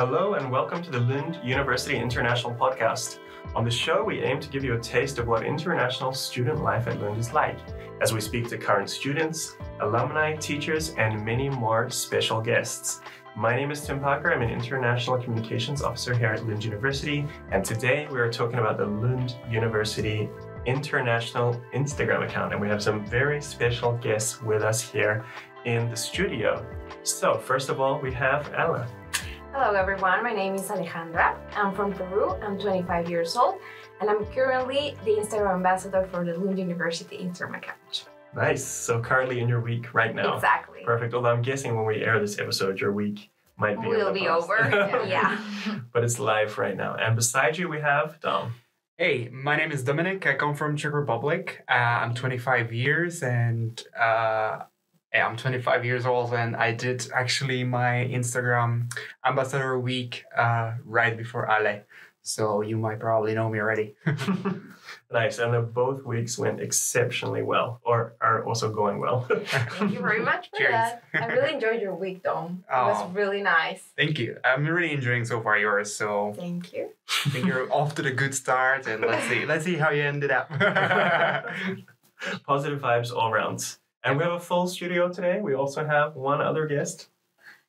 Hello and welcome to the Lund University International Podcast. On the show, we aim to give you a taste of what international student life at Lund is like, as we speak to current students, alumni, teachers, and many more special guests. My name is Tim Parker. I'm an international communications officer here at Lund University, and today we are talking about the Lund University International Instagram account, and we have some very special guests with us here in the studio. So, first of all, we have Ella. Hello everyone, my name is Alejandra. I'm from Peru, I'm 25 years old, and I'm currently the Instagram ambassador for the Lund University Instagram account. Nice. So currently in your week right now. Exactly. Perfect. Although I'm guessing when we air this episode, your week might be in Will be past. over. yeah. but it's live right now. And beside you, we have Dom. Hey, my name is Dominik. I come from Czech Republic. Uh, I'm 25 years and uh, yeah, I'm 25 years old, and I did actually my Instagram ambassador week uh, right before Ale. So you might probably know me already. nice. And uh, both weeks went exceptionally well, or are also going well. Thank you very much for Cheers. that. I really enjoyed your week, Dom. It Oh. was really nice. Thank you. I'm really enjoying so far yours. So Thank you. I think you're off to the good start, and let's see, let's see how you ended up. Positive vibes all around. And we have a full studio today. We also have one other guest.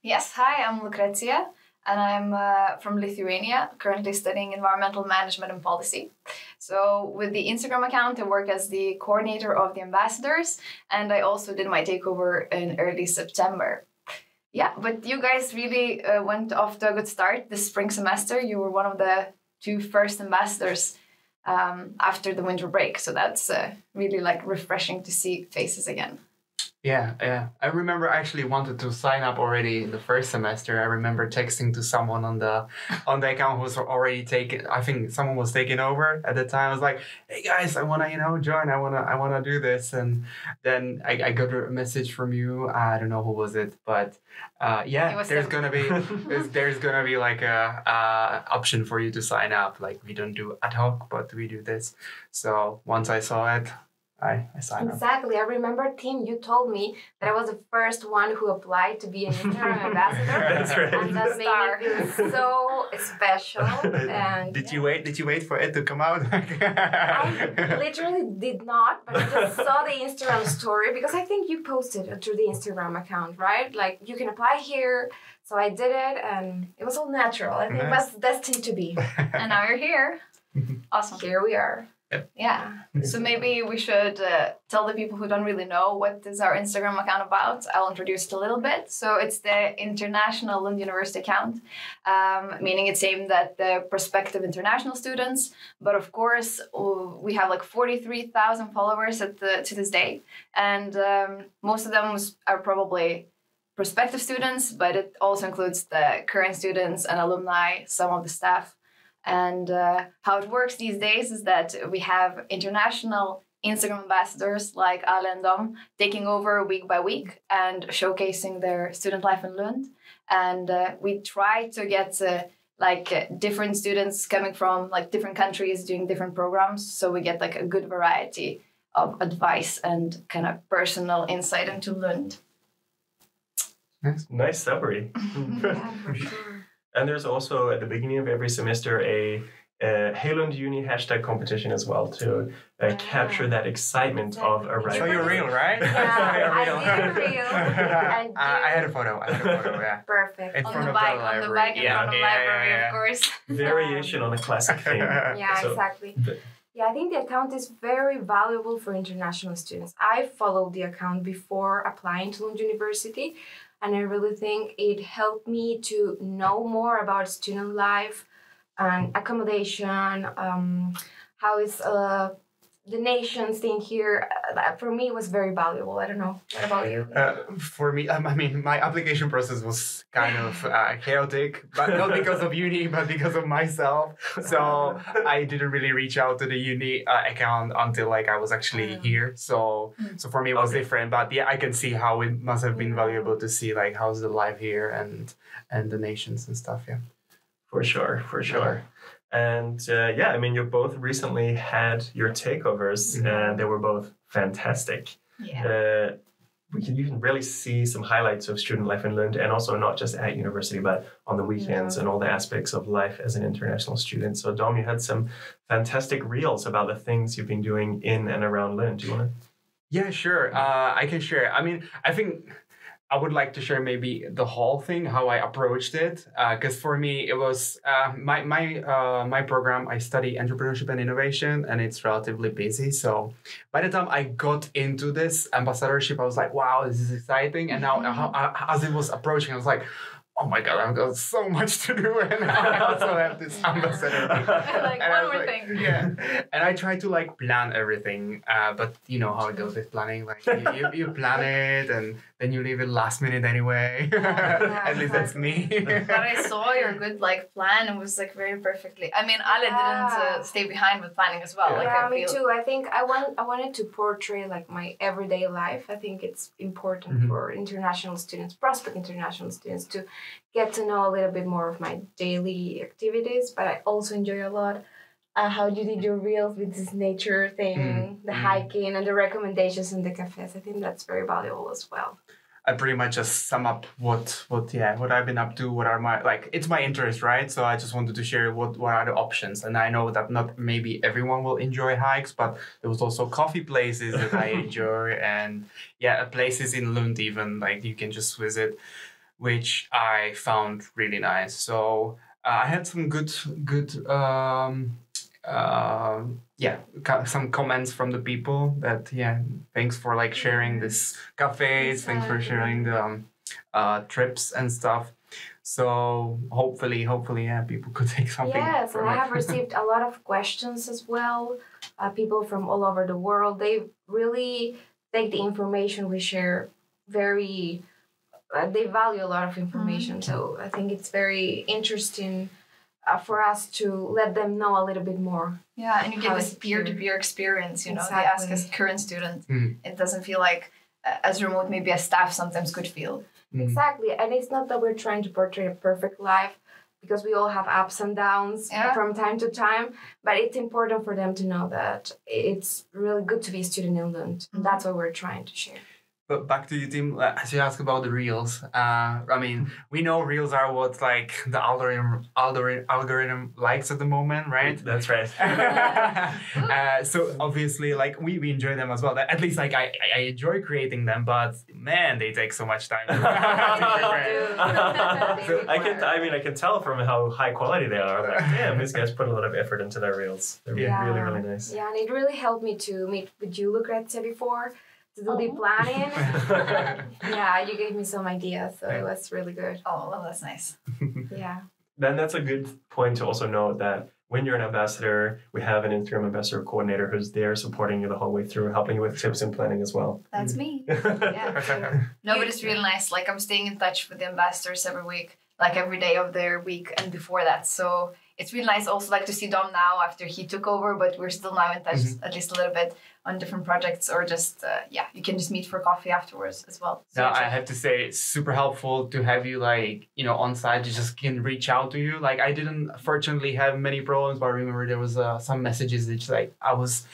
Yes, hi, I'm Lukrecija, and I'm uh, from Lithuania, currently studying environmental management and policy. So, with the Instagram account, I work as the coordinator of the ambassadors, and I also did my takeover in early September. Yeah, but you guys really uh, went off to a good start this spring semester. You were one of the two first ambassadors um, after the winter break, so that's uh, really like refreshing to see faces again. Yeah, yeah. I remember I actually wanted to sign up already in the first semester. I remember texting to someone on the on the account who was already taken. I think someone was taking over at the time. I was like, "Hey guys, I wanna you know join. I wanna I wanna do this." And then I, I got a message from you. I don't know who was it, but uh, yeah, there's gonna be there's, there's gonna be like a, uh option for you to sign up. Like we don't do ad hoc, but we do this. So once I saw it, I I signed up. Exactly. I remember, Tim, you told me that I was the first one who applied to be an Instagram ambassador. That's right. And that made me feel so special. And did you wait? Did you wait for it to come out? I literally did not, but I just saw the Instagram story because I think you posted it through the Instagram account, right? Like you can apply here. So I did it and it was all natural. I think it was destined to be. And now you're here. Awesome. Here we are. Yeah. So maybe we should uh, tell the people who don't really know what is our Instagram account about. I'll introduce it a little bit. So it's the International Lund University account, um, meaning it's aimed at the prospective international students. But of course, we have like 43,000 followers at the, to this day. And um, most of them are probably prospective students, but it also includes the current students and alumni, some of the staff. And uh, how it works these days is that we have international Instagram ambassadors like Ale and Dom taking over week by week and showcasing their student life in Lund. And uh, we try to get uh, like uh, different students coming from like different countries doing different programs, so we get like a good variety of advice and kind of personal insight into Lund. Nice summary. Yeah, for sure. And there's also at the beginning of every semester a uh, Halund Uni hashtag competition as well to uh, Yeah. capture that excitement of Exactly. arriving. So you're real, right? Yeah, You're I did real. I Uh, I had a photo. I had a photo. Yeah. Perfect. In On front the of the back, on the library. back in Yeah, front of the yeah, yeah, library, yeah. of course. Variation on a classic theme. Yeah, So- exactly. the- Yeah, I think the account is very valuable for international students. I followed the account before applying to Lund University, and I really think it helped me to know more about student life and accommodation, um, how is uh, the nation staying here. Uh, for me was very valuable. I don't know. What about you? Uh, for me, um, I mean, my application process was kind of uh, chaotic, but not because of uni, but because of myself. So I didn't really reach out to the uni uh, account until like I was actually Mm. here. So, Mm. so for me, it was Okay. different. But yeah, I can see how it must have been Yeah. valuable to see like how's the life here and and the nations and stuff. Yeah. For sure, for sure. And uh, yeah, I mean, you both recently had your takeovers, Mhm. and they were both fantastic. Yeah. Uh, we can you can really see some highlights of student life in Lund, and also not just at university, but on the weekends and all the aspects of life as an international student. So, Dom, you had some fantastic reels about the things you've been doing in and around Lund. Do you want to? Yeah, sure. Uh, I can share. I mean, I think I would like to share maybe the whole thing, how I approached it, because uh, for me it was uh, my my uh, my program. I study entrepreneurship and innovation, and it's relatively busy. So by the time I got into this ambassadorship, I was like, "Wow, this is exciting!" And now, mm-hmm. as it was approaching, I was like, oh my god, I've got so much to do, and I also have this ambassador. like and one more like, thing. Yeah, and I try to like plan everything, uh, but you know how it goes with planning. Like you, you, you plan it, and then you leave it last minute anyway. Yeah, At least that's me. but I saw your good like plan and was like very perfectly. I mean, Ale yeah. didn't uh, stay behind with planning as well. Yeah, like, yeah me too. I think I want I wanted to portray like my everyday life. I think it's important mm-hmm. for international students, prospect international students, to get to know a little bit more of my daily activities. But I also enjoy a lot uh, how you did your reels with this nature thing, mm. the mm. hiking, and the recommendations in the cafes. I think that's very valuable as well. I pretty much just sum up what what yeah what I've been up to. What are my like it's my interest, right? So I just wanted to share what what are the options. And I know that not maybe everyone will enjoy hikes, but there was also coffee places that I enjoy, and yeah, places in Lund even like you can just visit, which I found really nice. So uh, I had some good good um, uh, yeah some comments from the people that yeah thanks for like sharing this cafes thanks for sharing the um, uh, trips and stuff. So hopefully hopefully yeah people could take something yes and i have received a lot of questions as well uh, people from all over the world. They really take the information we share very they value a lot of information mm-hmm. so i think it's very interesting uh, for us to let them know a little bit more. Yeah, and you get this peer-to-peer experience. You know, exactly. they ask us current students. Mm. It doesn't feel like uh, as remote maybe as staff sometimes could feel. Mm. Exactly, and it's not that we're trying to portray a perfect life because we all have ups and downs yeah. from time to time. But it's important for them to know that it's really good to be a student in Lund. Mm-hmm. And that's what we're trying to share. But back to you, Tim. As you ask about the reels, uh, I mean, we know reels are what like the algorithm algorithm, algorithm likes at the moment, right? That's right. uh, so obviously, like we, we enjoy them as well. At least like I, I enjoy creating them, but man, they take so much time. so, I can I mean I can tell from how high quality they are. Like, damn, these guys put a lot of effort into their reels. They're yeah. really really nice. Yeah, and it really helped me to meet with you, Lukrecija, before to do oh. the planning. yeah, you gave me some ideas, so it was really good. Oh, well, that's nice. yeah. Then that's a good point to also note that when you're an ambassador, we have an interim ambassador coordinator who's there supporting you the whole way through, helping you with tips and planning as well. That's mm. me. yeah. no, but it's really nice. Like I'm staying in touch with the ambassadors every week, like every day of their week and before that. So it's really nice also like to see Dom now after he took over, but we're still now in touch mm-hmm. at least a little bit on different projects or just uh, yeah you can just meet for coffee afterwards as well. So yeah, i have to say it's super helpful to have you like you know on site. You just can reach out to you. Like i didn't fortunately have many problems but i remember there was uh, some messages that like i was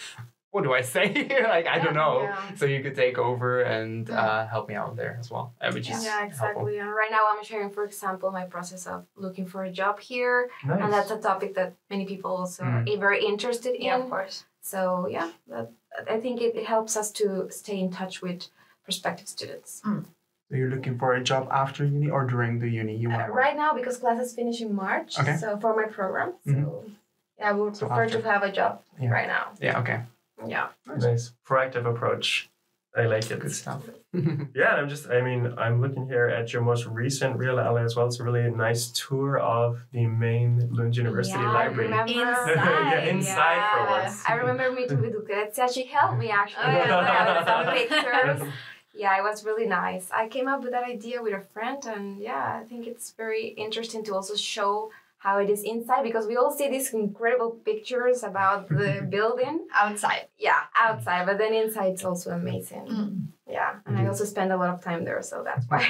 what do I say? like I don't know. Yeah. So you could take over and uh, help me out there as well, which is yeah, exactly. And right now I'm sharing, for example, my process of looking for a job here, nice. and that's a topic that many people also mm. are very interested in. Yeah, of course. So yeah, that, I think it, it helps us to stay in touch with prospective students. Mm. So you're looking for a job after uni or during the uni? You uh, right now because classes finish in March. Okay. So for my program, so mm-hmm. yeah, I would so prefer after. to have a job yeah. right now. Yeah. Okay. Yeah. Nice. Proactive approach. I like it. Good stuff. yeah, I'm just, I mean, I'm looking here at your most recent Real Ale as well. It's a really nice tour of the main Lund University yeah, library. Inside. yeah, inside yeah. for once. I remember meeting with Lukrecija. She helped me actually. Oh, yeah. some pictures. Yeah, it was really nice. I came up with that idea with a friend, and yeah, I think it's very interesting to also show how it is inside because we all see these incredible pictures about the building. Outside. Yeah outside but then inside it's also amazing. Mm. Yeah, and I Mhm. also spend a lot of time there, so that's why.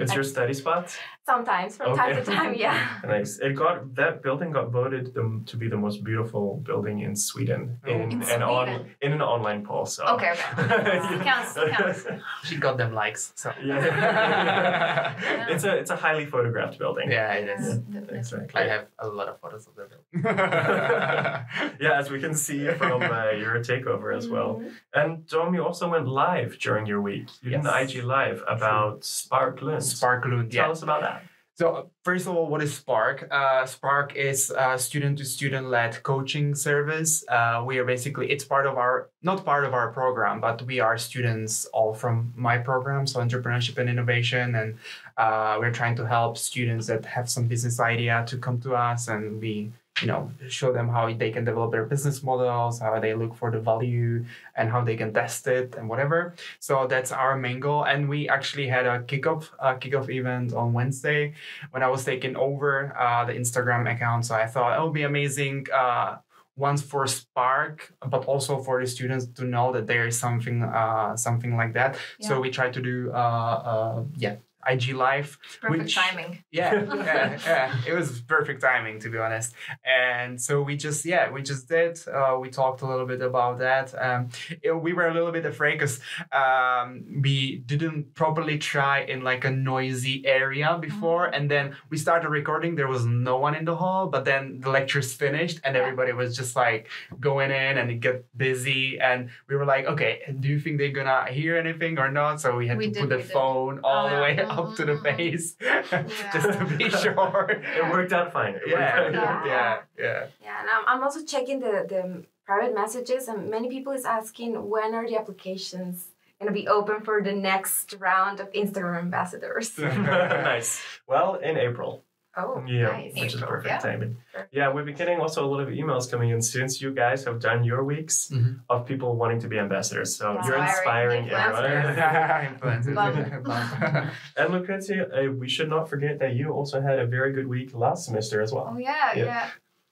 It's your study spot. Sometimes, from time to time, yeah. Nice. It got that building got voted the, to be the most beautiful building in Sweden Oh. in, In an on in an online poll. So Okay, okay. Counts, counts. She got them likes. So Yeah. it's a it's a highly photographed building. yeah, it is. Definitely. Exactly. I have a lot of photos of the building. yeah, as we can see from uh, your takeover as well. Mhm. And Dom, you also went live during your week. You did an Yes. IG live about Spark Lund. Spark Lund, Tell yeah. us about that. So first of all, what is Spark? Uh, Spark is a student-to-student led coaching service. Uh, we are basically it's part of our not part of our program, but we are students all from my program, so entrepreneurship and innovation, and uh, we're trying to help students that have some business idea to come to us, and we you know show them how they can develop their business models, how they look for the value, and how they can test it and whatever. So that's our main goal, and we actually had a kickoff a kickoff event on Wednesday when I was taking over uh, the Instagram account. So I thought it would be amazing. Uh, once for Spark, but also for the students to know that there is something, uh, something like that. Yeah. So we try to do, uh, uh, yeah, IG live. Perfect Which- timing. Yeah, yeah, yeah. It was perfect timing to be honest. And so we just, yeah, we just did. Uh, we talked a little bit about that. Um, it- we were a little bit afraid because um, we didn't properly try in like a noisy area before, and then we started recording. There was no one in the hall, but then the lectures finished, and everybody was just like going in, and it got busy, and we were like, okay, do you think they're gonna hear anything or not? So we had We to did, put the did. phone all Oh, the yeah. Way up to the Mhm. face just to be sure. It worked out fine. It worked Yeah, out. yeah, yeah, yeah. Yeah, and I'm, I'm also checking the, the private messages, and many people is asking when are the applications going to be open for the next round of Instagram ambassadors. nice. Well, in April. Oh, Yeah, nice. which is perfect yeah. timing. Sure. Yeah, we've been getting also a lot of emails coming in since you guys have done your weeks Mhm. of people wanting to be ambassadors. So you're Inspiring inspiring everyone. And Lukrecija, uh, we should not forget that you also had a very good week last semester as well. Oh yeah, Yeah. yeah.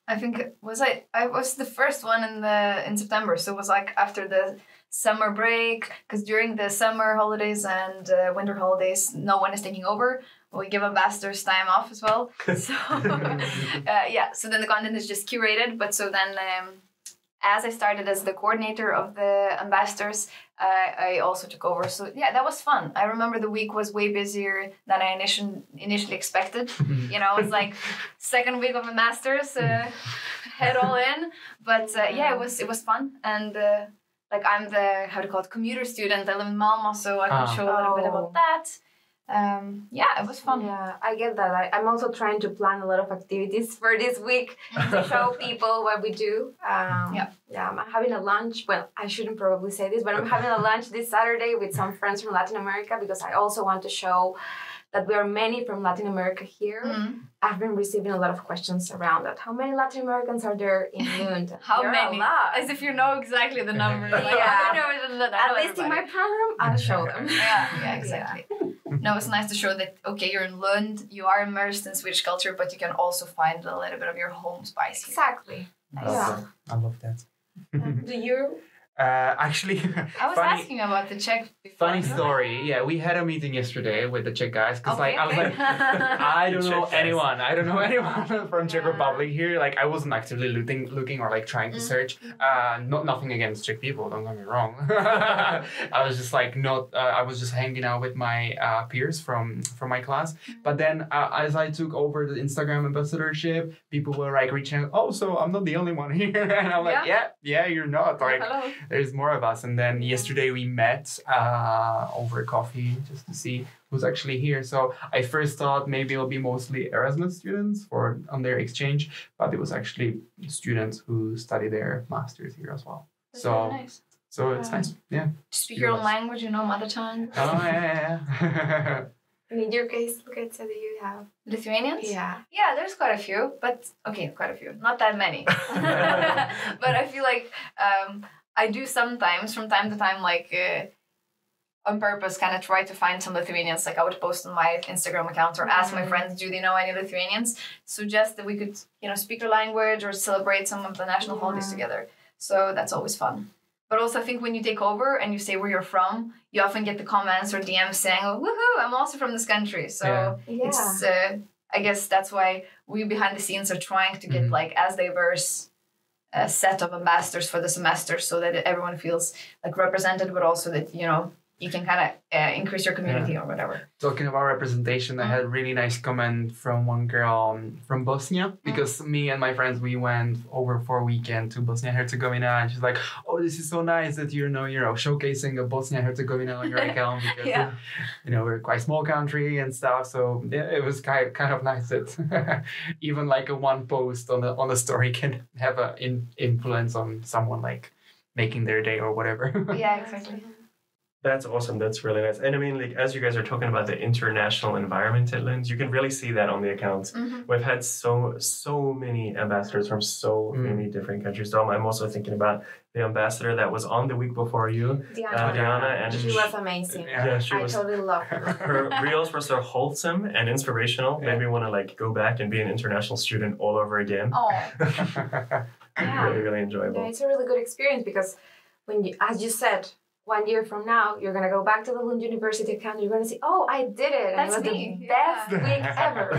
I think it was I I was the first one in the in September, so it was like after the summer break because during the summer holidays and uh, winter holidays, no one is taking over. We give ambassadors time off as well. So uh, yeah, so then the content is just curated. But so then, um, as I started as the coordinator of the ambassadors, uh, I also took over. So yeah, that was fun. I remember the week was way busier than I initially initially expected. You know, it was like second week of a masters, uh, head all in. But uh, yeah, it was it was fun and. Uh, like I'm the how to call it commuter student. I live in Malmo, so I can Ah. show a little bit Oh. about that. Um, yeah, it was fun. Yeah, I get that. I, I'm also trying to plan a lot of activities for this week to show people what we do. Um, Yeah. Yeah, I'm having a lunch. Well, I shouldn't probably say this, but I'm having a lunch this Saturday with some friends from Latin America because I also want to show that we are many from Latin America here. Mhm. I've been receiving a lot of questions around that. How many Latin Americans are there in Lund? How There many? As if you know exactly the number. Like, Yeah. I know, I know At least in my program, I'll show them. Yeah, yeah, exactly. No, it's nice to show that okay, you're in Lund, you are immersed in Swedish culture, but you can also find a little bit of your home spice here. Exactly. I Yeah. I love that. Do you? Uh, actually, I was funny, asking about the Czech before. funny story. Yeah, we had a meeting yesterday with the Czech guys because Okay, like I was like. I don't Czech know guys. anyone. I don't know anyone from Czech Yeah. Republic here. Like I wasn't actively looking, looking or like trying to Mm. search. Uh, not nothing against Czech people. Don't get me wrong. I was just like not. Uh, I was just hanging out with my uh, peers from from my class. Mm. But then uh, as I took over the Instagram ambassadorship, people were like reaching. out, Oh, so I'm not the only one here, and I'm like, yeah, yeah, you're not. Like Hello. There's more of us. And then yesterday we met uh, over coffee just to see who's actually here. So I first thought maybe it'll be mostly Erasmus students for on their exchange, but it was actually students who study their masters here as well. That's So nice. so it's Wow. nice. Yeah. Speak your own Yes. language, you know, mother tongue. Oh yeah, yeah. And in your case, look at so that you have. Lithuanians? Yeah. Yeah, there's quite a few, but okay, quite a few. Not that many. but I feel like um, I do sometimes, from time to time, like uh, on purpose, kind of try to find some Lithuanians. Like I would post on my Instagram account or ask my Mhm. friends, do they know any Lithuanians? Suggest that we could, you know, speak their language or celebrate some of the national holidays together. So that's always fun. But also, I think when you take over and you say where you're from, you often get the comments or DMs saying, oh, "Woohoo! I'm also from this country." So Yeah. Yeah. it's. Uh, I guess that's why we behind the scenes are trying to get Mhm. like as diverse a set of ambassadors for the semester, so that everyone feels like represented, but also that you know you can kind of uh, increase your community or whatever. Talking about representation, I had a really nice comment from one girl um, from Bosnia because me and my friends we went over for a weekend to Bosnia Herzegovina, and she's like, "Oh, this is so nice that you know you know showcasing a Bosnia Herzegovina on your account because Yeah. you know we're quite small country and stuff." So yeah, it was kind kind of nice that even like a one post on a on a story can have an in, influence on someone like making their day or whatever. Yeah, exactly. That's awesome. That's really nice. And I mean, like as you guys are talking about the international environment at Lund, you can really see that on the accounts. Mhm. We've had so so many ambassadors from so Mm. many different countries. So I'm also thinking about the ambassador that was on the week before you, Diana. uh, Diana, and she was amazing. Yeah. yeah, she I was. totally love her. Her reels were so wholesome and inspirational. Yeah. Made me want to like go back and be an international student all over again. Oh, Yeah. Really, really Yeah, enjoyable. it's a really good experience because when you, as you said, one year from now, you're gonna go back to the Lund University account. You're gonna see, oh, I did it. That's and it was me, the yeah. best week ever.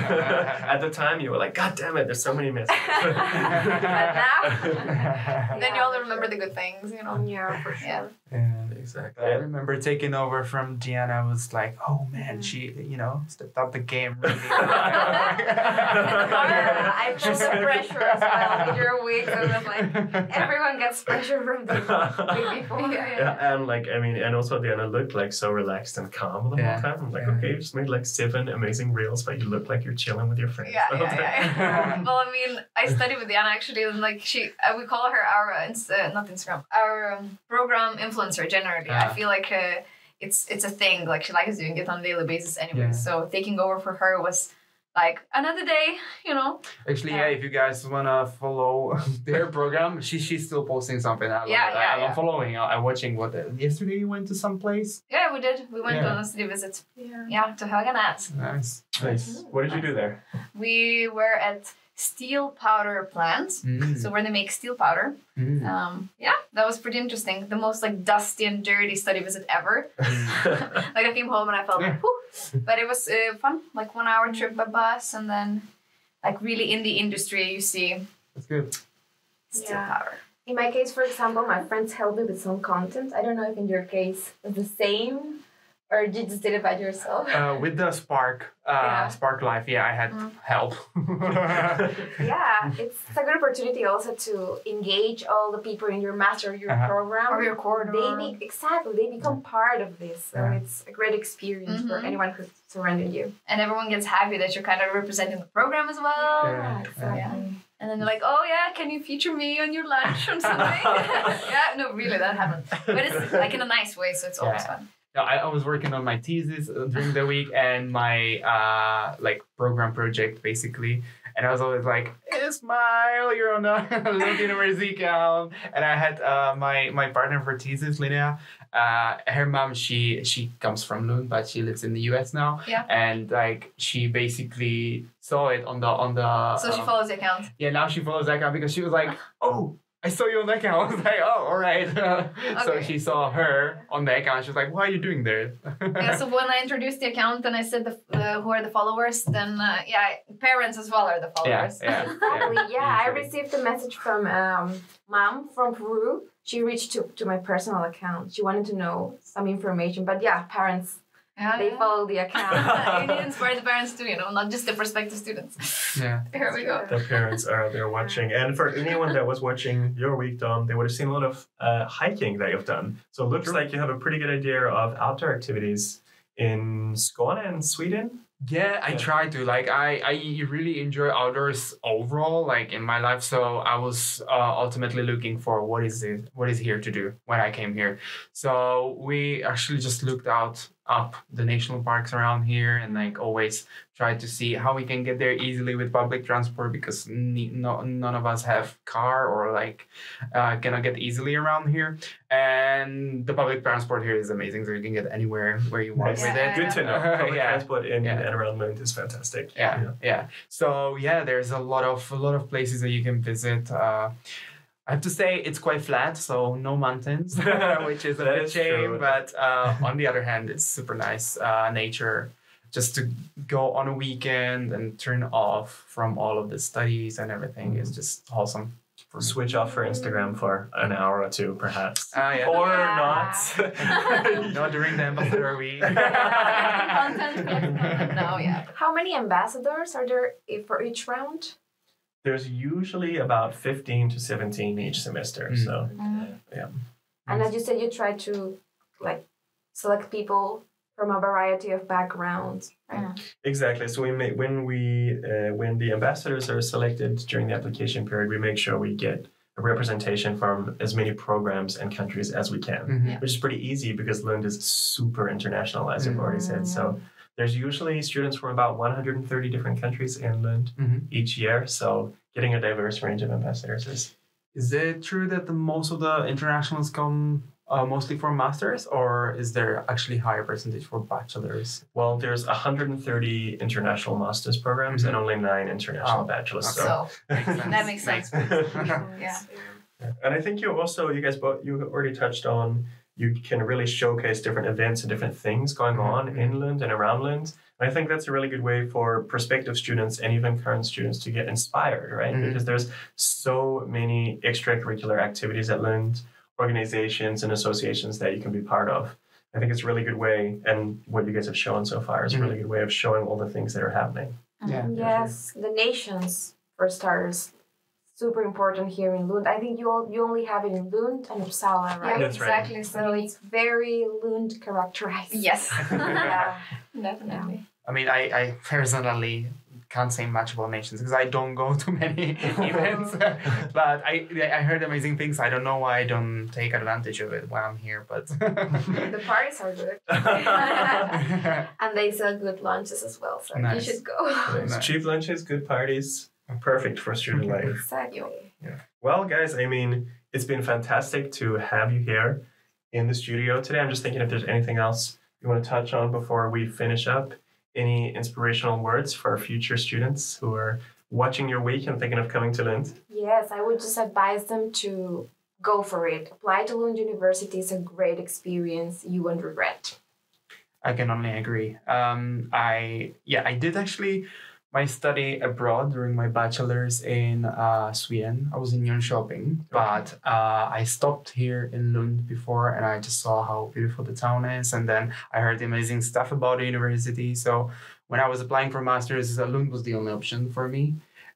At the time, you were like, "God damn it! There's so many misses." but now, then you only remember the good things, you know. yeah, for sure. Yeah. yeah. Exactly. I remember taking over from Diana. I was like, oh man, she, you know, stepped up the game. Really. Yeah, I felt the pressure as well in your week. So it was like everyone gets pressure from the week before. Yeah, Yeah, and like I mean, and also Diana looked like so relaxed and calm the Yeah. whole time. I'm like, Yeah. okay, you just made like seven amazing reels, but you look like you're chilling with your friends. Yeah, yeah, yeah. well, I mean, I studied with Diana actually, and like she, uh, we call her our uh, uh, not Instagram, our um, program influencer. Generally, I feel like uh, it's it's a thing. Like she likes doing it on a daily basis anyway. Yeah. So taking over for her was like another day, you know. Actually, yeah. If you guys wanna follow their program, she she's still posting something. I love Yeah, it. yeah, I, yeah. I'm following. I, I'm watching what. uh, yesterday you went to some place. Yeah, we did. We went Yeah. on a city visit. Yeah. Yeah, to Höganäs. Nice. Nice. What did you do there? We were at steel powder plant. Mm. So where they make steel powder. Mm. Um, yeah, that was pretty interesting. The most like dusty and dirty study visit ever. like I came home and I felt like, whew. But it was uh, fun. Like one hour trip by bus, and then like really in the industry, you see That's good. steel Yeah. powder. In my case, for example, my friends helped me with some content. I don't know if in your case it's the same or did you just did it by yourself. Uh, with the Spark, uh, Yeah. Spark Life, yeah, I had Mm. help. yeah, it's, it's a good opportunity also to engage all the people in your master your Uh-huh. program. Or your corridor. They be, exactly they become part of this, so Yeah. it's a great experience for Mhm. anyone who's surrounded you. and everyone gets happy that you're kind of representing the program as well. Yeah. exactly. And then they're like, oh yeah, can you feature me on your lunch or something? yeah, no, really, that happened. But it's like in a nice way, so it's always Yeah. fun. Yeah, I, I was working on my thesis uh, during the week and my uh, like program project basically, and I was always like, "Ismail, you're on the Lund University account." And I had uh, my my partner for thesis, Linnea. Uh, her mom, she she comes from Lund, but she lives in the U.S. now. Yeah. And like she basically saw it on the on the. So she um, follows the account. yeah, now she follows that account because she was like, "Oh, I saw you on that account." I was like, "Oh, all right." so she saw her on the account. She was like, why are you doing there?" yeah, so when I introduced the account and I said the, uh, who are the followers, then uh, yeah, parents as well are the followers. yeah, Exactly. Yeah, I received a message from um, mom from Peru. She reached to, to my personal account. She wanted to know some information, but yeah, parents Yeah, they yeah. follow the account. you need to inspire the parents too, you know, not just the prospective students. Yeah. Here we go. the parents are there watching. And for anyone that was watching your week, Dom, they would have seen a lot of uh, hiking that you've done. So it looks Sure. like you have a pretty good idea of outdoor activities in Skåne and Sweden. Yeah, I Yeah. try to. Like, I, I really enjoy outdoors overall, like in my life. So I was uh, ultimately looking for what is it, what is here to do when I came here. So we actually just looked out up the national parks around here and like always tried to see how we can get there easily with public transport because ne- no, none of us have car or like uh, cannot get easily around here. And the public transport here is amazing, so you can get anywhere where you want Nice. with Yeah. it. Good to know. Public Yeah. transport in Yeah. and around Lund is fantastic. yeah, yeah so yeah there's a lot of a lot of places that you can visit uh, I have to say it's quite flat, so no mountains, which is a bit is shame. true. But uh, on the other hand, it's super nice uh, nature. Just to go on a weekend and turn off from all of the studies and everything is just awesome. Switch off for Instagram for an hour or two, perhaps. Ah, yeah. Or Yeah. not. Not during the ambassador week. content. No, yeah. How many ambassadors are there for each round? There's usually about 15 to 17 each semester. Mm. So, And as you said, you try to like select people from a variety of backgrounds. Right? exactly. So, we make, when we uh, when the ambassadors are selected during the application period, we make sure we get a representation from as many programs and countries as we can. Mhm. which is pretty easy because Lund is super international, as you've already said. So there's usually students from about 130 different countries in Lund Mhm. each year. So getting a diverse range of ambassadors is. Is it true that the most of the internationals come uh, mostly for masters, or is there actually higher percentage for bachelors? Well, there's 130 international master's programs and only nine international Oh, bachelors. okay. So, So Makes that makes sense. Yeah. and I think you also, you guys both, you already touched on, you can really showcase different events and different things going mm-hmm. on in Lund and around Lund. And I think that's a really good way for prospective students and even current students to get inspired, right? Mhm. Because there's so many extracurricular activities at Lund, organizations and associations that you can be part of. I think it's a really good way, and what you guys have shown so far is a really mm-hmm. good way of showing all the things that are happening. Um, yeah. Yes, the nations for starters. Super important here in Lund. I think you all, you only have it in Lund and Uppsala, Yeah, right? That's right. exactly. So So it's very Lund characterized. yes, yeah. definitely. I mean, I, I personally can't say much about nations because I don't go to many events. but I I heard amazing things. I don't know why I don't take advantage of it when I'm here. But The parties are good. and they sell good lunches as well, so you should go. Nice. Cheap lunches, good parties, perfect for student life. exactly. Yeah. Well, guys, I mean, it's been fantastic to have you here in the studio today. I'm just thinking if there's anything else you want to touch on before we finish up. Any inspirational words for future students who are watching your week and thinking of coming to Lund? Yes, I would just advise them to go for it. Apply to Lund University. It's a great experience. You won't regret. I can only agree. Um, I yeah, I did actually my study abroad during my bachelor's in uh, Sweden. I was in Jönköping, but uh, I stopped here in Lund before, and I just saw how beautiful the town is, and then I heard amazing stuff about the university. So when I was applying for masters, uh, Lund was the only option for me,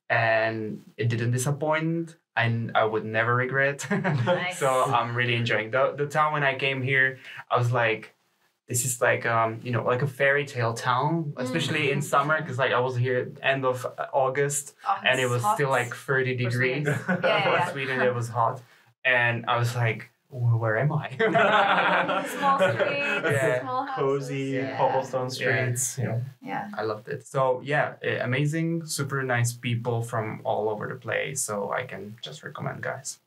and it didn't disappoint. And I would never regret. Nice. so I'm really enjoying the the town. When I came here, I was like, this is like um you know like a fairy tale town especially in summer because like i was here end of uh, august Oh, and it was hot. still like 30 degrees Yeah, for yeah. sweden it was hot and i was like "Wh- where am i Small streets, Yeah. small houses. Cozy Yeah. cobblestone streets. You know. Yeah. i loved it so yeah amazing super nice people from all over the place so i can just recommend guys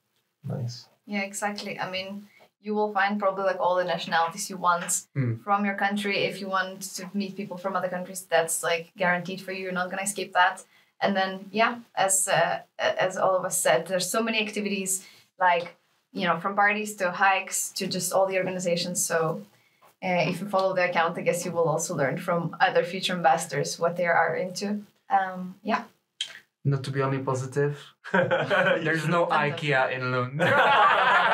Nice. Yeah, exactly. I mean, you will find probably like all the nationalities you want Mm. from your country. If you want to meet people from other countries, that's like guaranteed for you. You're not gonna escape that. And then, yeah, as uh, as all of us said, there's so many activities like you know from parties to hikes to just all the organizations. So. Uh, if you follow the account, I guess you will also learn from other future ambassadors what they are into. Um, yeah. not to be only positive there's no ikea in lund It's so near.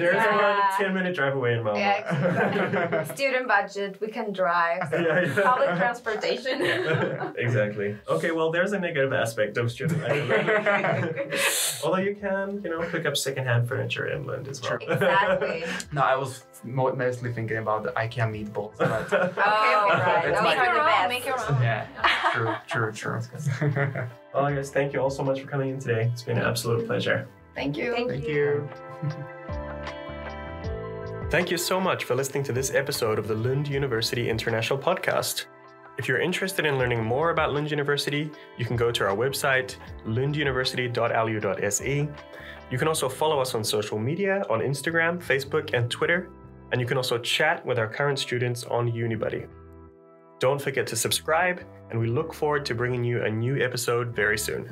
There's Yeah. about a 10 minute drive away in Malmo. Yeah, Student budget, we can drive. Yeah, yeah. Public transportation. exactly. Okay, well, there's a negative aspect of student life. Although you can, you know, pick up secondhand furniture in Lund as well. exactly. no i was mo- mostly thinking about the ikea meatballs but Oh, right. It's Those like- are the Make your own, make your own. yeah true true true well, guys, thank you all so much for coming in today. It's been an absolute pleasure. Thank you. Thank, thank you Thank you so much for listening to this episode of the Lund University International Podcast. If you're interested in learning more about Lund University, you can go to our website, lunduniversity.lu.se. You can also follow us on social media on Instagram, Facebook, and Twitter, and you can also chat with our current students on Unibuddy. Don't forget to subscribe, and we look forward to bringing you a new episode very soon.